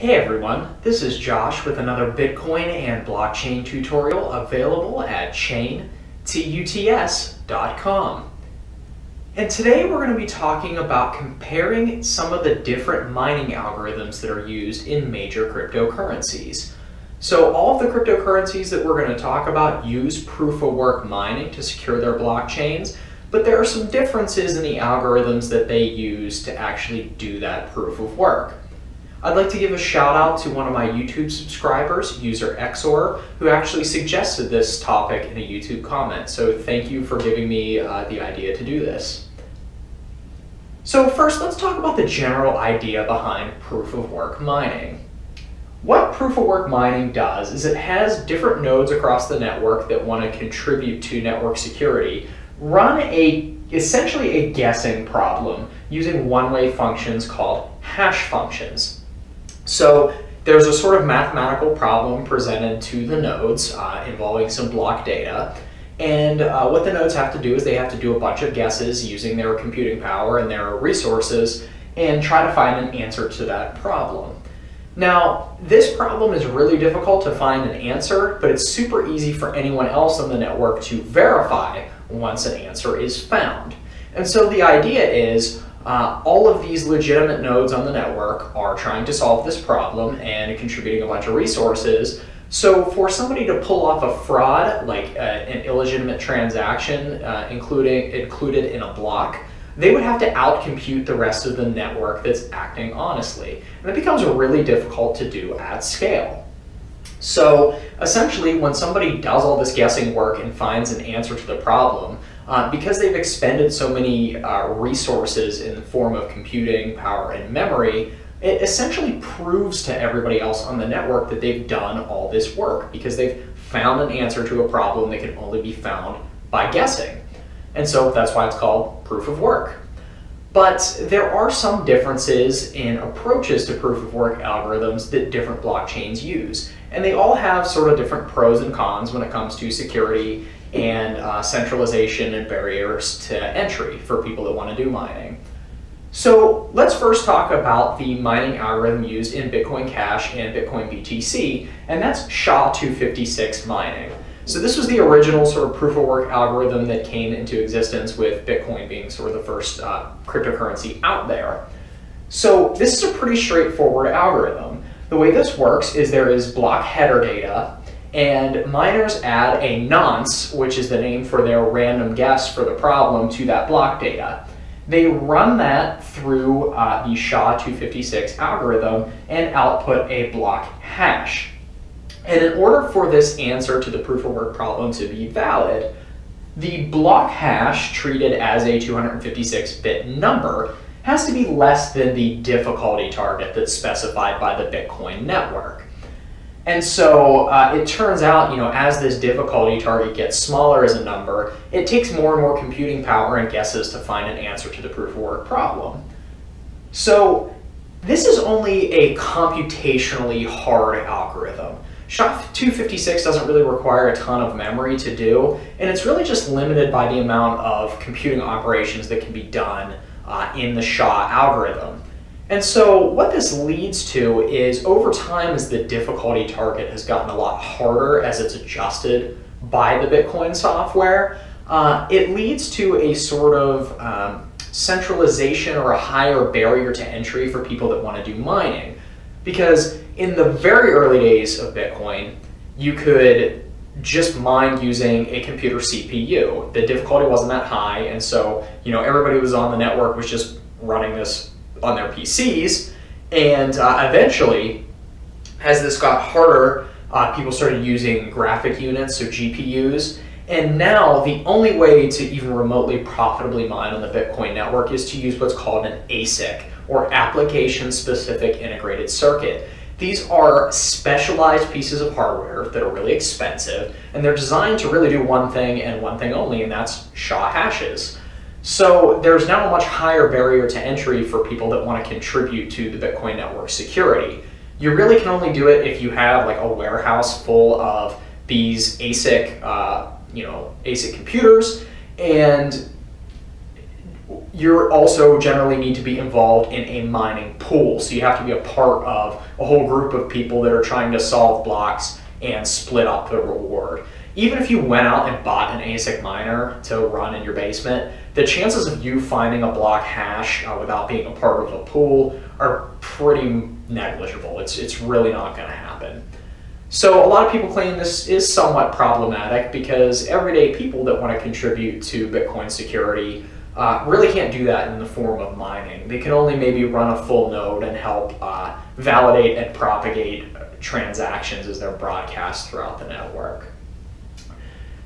Hey everyone, this is Josh with another Bitcoin and blockchain tutorial available at chaintuts.com. And today we're going to be talking about comparing some of the different mining algorithms that are used in major cryptocurrencies. So all of the cryptocurrencies that we're going to talk about use proof of work mining to secure their blockchains, but there are some differences in the algorithms that they use to actually do that proof of work. I'd like to give a shout out to one of my YouTube subscribers, user xor, who actually suggested this topic in a YouTube comment. So thank you for giving me uh, the idea to do this. So first, let's talk about the general idea behind proof of work mining. What proof of work mining does is it has different nodes across the network that want to contribute to network security run a essentially a guessing problem using one-way functions called hash functions. So there's a sort of mathematical problem presented to the nodes uh, involving some block data. And uh, what the nodes have to do is they have to do a bunch of guesses using their computing power and their resources and try to find an answer to that problem. Now, this problem is really difficult to find an answer, but it's super easy for anyone else on the network to verify once an answer is found. And so the idea is uh, all of these legitimate nodes on the network are trying to solve this problem and contributing a bunch of resources. So for somebody to pull off a fraud, like uh, an illegitimate transaction uh, including included in a block, they would have to outcompute the rest of the network that's acting honestly. And it becomes really difficult to do at scale. So essentially, when somebody does all this guessing work and finds an answer to the problem, uh, because they've expended so many uh, resources in the form of computing, power, and memory, it essentially proves to everybody else on the network that they've done all this work because they've found an answer to a problem that can only be found by guessing. And so that's why it's called proof of work. But there are some differences in approaches to proof of work algorithms that different blockchains use. And they all have sort of different pros and cons when it comes to security and uh, centralization and barriers to entry for people that want to do mining. So let's first talk about the mining algorithm used in Bitcoin Cash and Bitcoin BTC, and that's SHA-256 mining. So this was the original sort of proof of work algorithm that came into existence with Bitcoin being sort of the first uh, cryptocurrency out there. So this is a pretty straightforward algorithm. The way this works is there is block header data and miners add a nonce, which is the name for their random guess for the problem, to that block data. They run that through uh, the SHA-256 algorithm and output a block hash. And in order for this answer to the proof of work problem to be valid, the block hash treated as a 256-bit number has to be less than the difficulty target that's specified by the Bitcoin network. And so uh, it turns out, you know, as this difficulty target gets smaller as a number, it takes more and more computing power and guesses to find an answer to the proof of work problem. So this is only a computationally hard algorithm. SHA-256 doesn't really require a ton of memory to do, and it's really just limited by the amount of computing operations that can be done uh, in the SHA algorithm. And so what this leads to is over time as the difficulty target has gotten a lot harder as it's adjusted by the Bitcoin software, uh, it leads to a sort of um, centralization or a higher barrier to entry for people that want to do mining. Because in the very early days of Bitcoin, you could just mine using a computer CPU. The difficulty wasn't that high, and so you know everybody who was on the network was just running this on their PCs. And uh, eventually, as this got harder, uh, people started using graphic units, so GPUs. And now the only way to even remotely profitably mine on the Bitcoin network is to use what's called an ASIC, or Application Specific Integrated Circuit. These are specialized pieces of hardware that are really expensive, and they're designed to really do one thing and one thing only, and that's SHA hashes. So there's now a much higher barrier to entry for people that want to contribute to the Bitcoin network security. You really can only do it if you have like a warehouse full of these ASIC, uh, you know, ASIC computers, and you also generally need to be involved in a mining pool. So you have to be a part of a whole group of people that are trying to solve blocks and split up the reward. Even if you went out and bought an ASIC miner to run in your basement, the chances of you finding a block hash uh, without being a part of a pool are pretty negligible. It's, it's really not going to happen. So a lot of people claim this is somewhat problematic because everyday people that want to contribute to Bitcoin security uh, really can't do that in the form of mining. They can only maybe run a full node and help uh, validate and propagate transactions as they're broadcast throughout the network.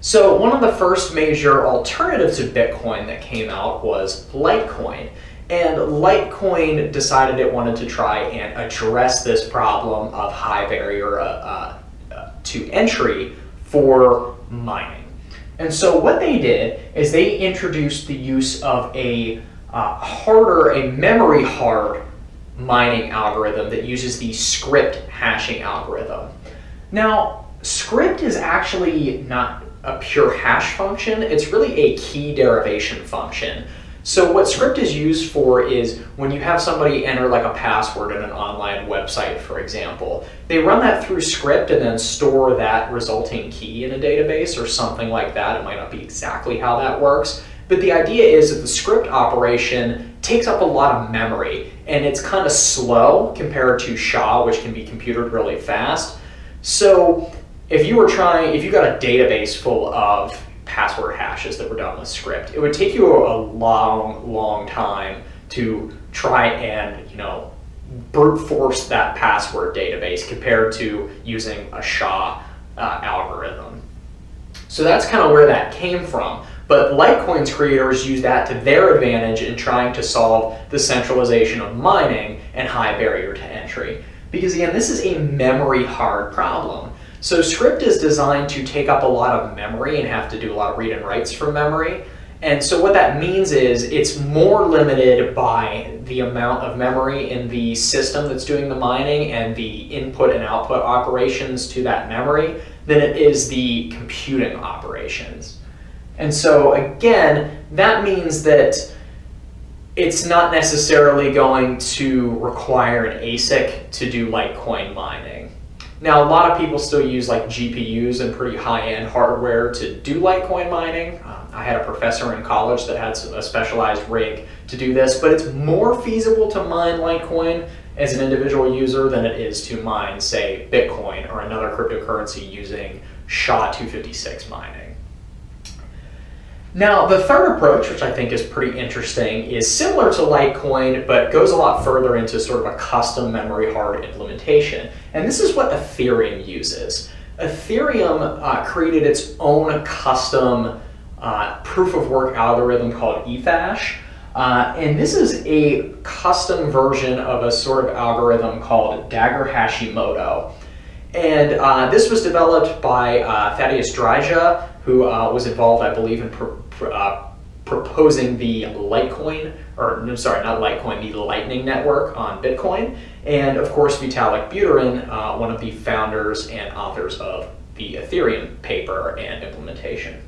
So one of the first major alternatives to Bitcoin that came out was Litecoin. And Litecoin decided it wanted to try and address this problem of high barrier uh, uh, to entry for mining. And so what they did is they introduced the use of a uh, harder, a memory hard mining algorithm that uses the scrypt hashing algorithm. Now, scrypt is actually not a pure hash function, it's really a key derivation function. So what scrypt is used for is when you have somebody enter like a password in an online website, for example, they run that through scrypt and then store that resulting key in a database or something like that. It might not be exactly how that works, but the idea is that the scrypt operation takes up a lot of memory and it's kind of slow compared to SHA, which can be computed really fast. So if you were trying, if you got a database full of password hashes that were done with scrypt, It would take you a long, long time to try and, you know, brute force that password database compared to using a SHA uh, algorithm. So that's kind of where that came from. But Litecoin's creators use that to their advantage in trying to solve the centralization of mining and high barrier to entry. Because again, this is a memory hard problem. So scrypt is designed to take up a lot of memory and have to do a lot of read and writes from memory. And so what that means is it's more limited by the amount of memory in the system that's doing the mining and the input and output operations to that memory than it is the computing operations. And so again, that means that it's not necessarily going to require an ASIC to do Litecoin mining. Now, a lot of people still use like GPUs and pretty high-end hardware to do Litecoin mining. Um, I had a professor in college that had a specialized rig to do this, but it's more feasible to mine Litecoin as an individual user than it is to mine, say, Bitcoin or another cryptocurrency using SHA-256 mining. Now, the third approach, which I think is pretty interesting, is similar to Litecoin, but goes a lot further into sort of a custom memory hard implementation. And this is what Ethereum uses. Ethereum uh, created its own custom uh, proof of work algorithm called Ethash. Uh, and this is a custom version of a sort of algorithm called Dagger Hashimoto. And uh, this was developed by uh, Thaddeus Dryja, who uh, was involved, I believe, in uh, proposing the Litecoin, or no, sorry, not Litecoin, the Lightning Network on Bitcoin, and of course Vitalik Buterin, uh, one of the founders and authors of the Ethereum paper and implementation.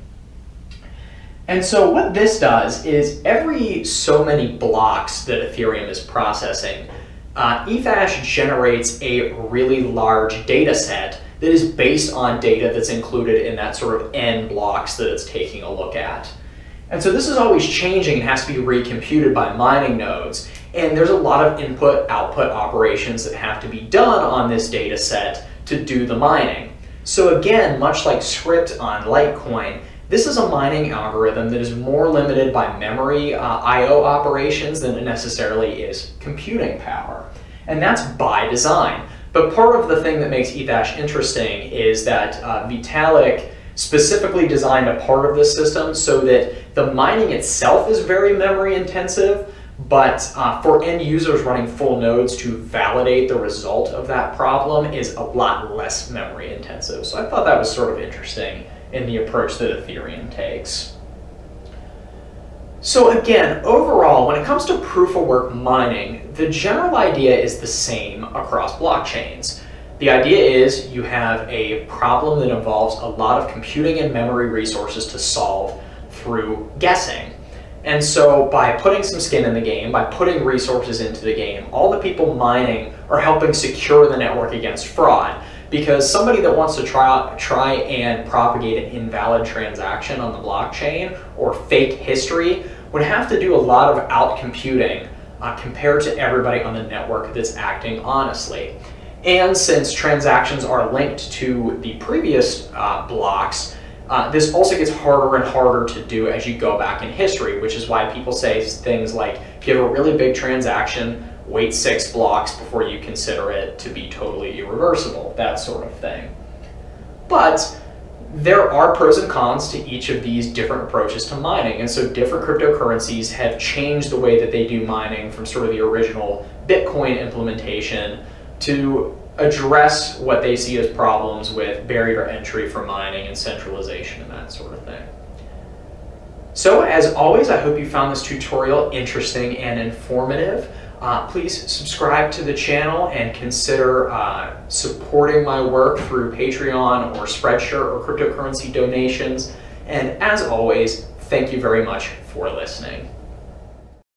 And so what this does is every so many blocks that Ethereum is processing, uh, Ethash generates a really large data set that is based on data that's included in that sort of n blocks that it's taking a look at. And so this is always changing and has to be recomputed by mining nodes. And there's a lot of input-output operations that have to be done on this data set to do the mining. So again, much like scrypt on Litecoin, this is a mining algorithm that is more limited by memory uh, I.O. operations than it necessarily is computing power. And that's by design. But part of the thing that makes Ethash interesting is that uh, Vitalik specifically designed a part of this system so that the mining itself is very memory intensive, but uh, for end users running full nodes to validate the result of that problem is a lot less memory intensive. So I thought that was sort of interesting in the approach that Ethereum takes. So again, overall, when it comes to proof of work mining, the general idea is the same across blockchains. The idea is you have a problem that involves a lot of computing and memory resources to solve through guessing. And so by putting some skin in the game, by putting resources into the game, all the people mining are helping secure the network against fraud. Because somebody that wants to try, try and propagate an invalid transaction on the blockchain or fake history would have to do a lot of out computing uh, compared to everybody on the network that's acting honestly. And since transactions are linked to the previous uh, blocks, uh, this also gets harder and harder to do as you go back in history, which is why people say things like, if you have a really big transaction, wait six blocks before you consider it to be totally irreversible, that sort of thing. But there are pros and cons to each of these different approaches to mining. And so different cryptocurrencies have changed the way that they do mining from sort of the original Bitcoin implementation to address what they see as problems with barrier entry for mining and centralization and that sort of thing. So as always, I hope you found this tutorial interesting and informative. Uh, please subscribe to the channel and consider uh, supporting my work through Patreon or Spreadshirt or cryptocurrency donations. And as always, thank you very much for listening.